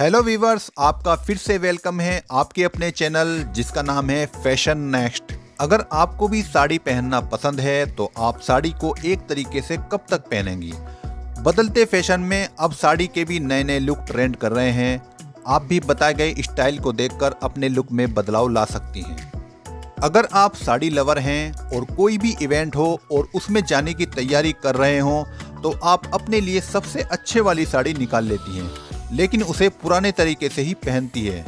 Hello viewers आपका फिर से वेलकम है आपके अपने चैनल जिसका नाम है फ़ैशन नेक्स्ट अगर आपको भी साड़ी पहनना पसंद है तो आप साड़ी को एक तरीके से कब तक पहनेंगी? बदलते फ़ैशन में अब साड़ी के भी नए नए लुक ट्रेंड कर रहे हैं। आप भी बताए गए स्टाइल को देखकर अपने लुक में बदलाव ला सकती हैं। अगर आप साड़ी लवर हैं और कोई भी इवेंट हो और उसमें जाने की तैयारी कर रहे हों तो आप अपने लिए सबसे अच्छे वाली साड़ी निकाल लेती हैं। लेकिन उसे पुराने तरीके से ही पहनती है।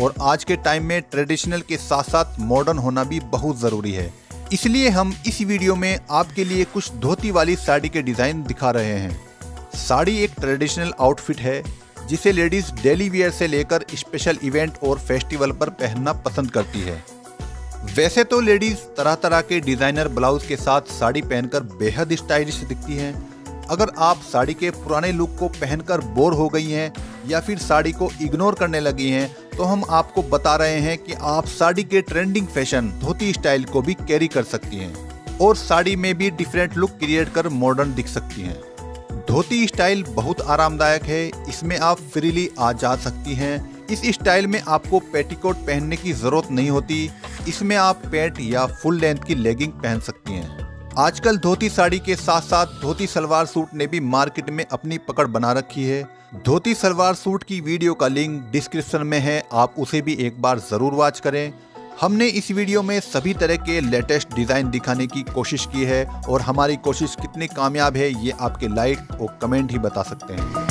और आज के टाइम में ट्रेडिशनल के साथ साथ मॉडर्न होना भी बहुत ज़रूरी है। इसलिए हम इस वीडियो में आपके लिए कुछ धोती वाली साड़ी के डिज़ाइन दिखा रहे हैं। साड़ी एक ट्रेडिशनल आउटफिट है, जिसे लेडीज़ डेली वियर से लेकर स्पेशल इवेंट और फेस्टिवल पर पहनना पसंद करती है। वैसे तो लेडीज़ तरह तरह के डिज़ाइनर ब्लाउज के साथ साड़ी पहनकर बेहद स्टाइलिश दिखती हैं। अगर आप साड़ी के पुराने लुक को पहनकर बोर हो गई हैं या फिर साड़ी को इग्नोर करने लगी हैं तो हम आपको बता रहे हैं कि आप साड़ी के ट्रेंडिंग फ़ैशन धोती स्टाइल को भी कैरी कर सकती हैं। और साड़ी में भी डिफरेंट लुक क्रिएट कर मॉडर्न दिख सकती हैं। धोती स्टाइल बहुत आरामदायक है, इसमें आप फ्रीली आ जा सकती हैं। इस स्टाइल में आपको पेटीकोट पहनने की ज़रूरत नहीं होती, इसमें आप पैंट या फुल लेंथ की लेगिंग पहन सकती हैं। आजकल धोती साड़ी के साथ साथ धोती सलवार सूट ने भी मार्केट में अपनी पकड़ बना रखी है। धोती सलवार सूट की वीडियो का लिंक डिस्क्रिप्शन में है, आप उसे भी एक बार ज़रूर वॉच करें। हमने इस वीडियो में सभी तरह के लेटेस्ट डिज़ाइन दिखाने की कोशिश की है और हमारी कोशिश कितनी कामयाब है, ये आपके लाइक और कमेंट ही बता सकते हैं।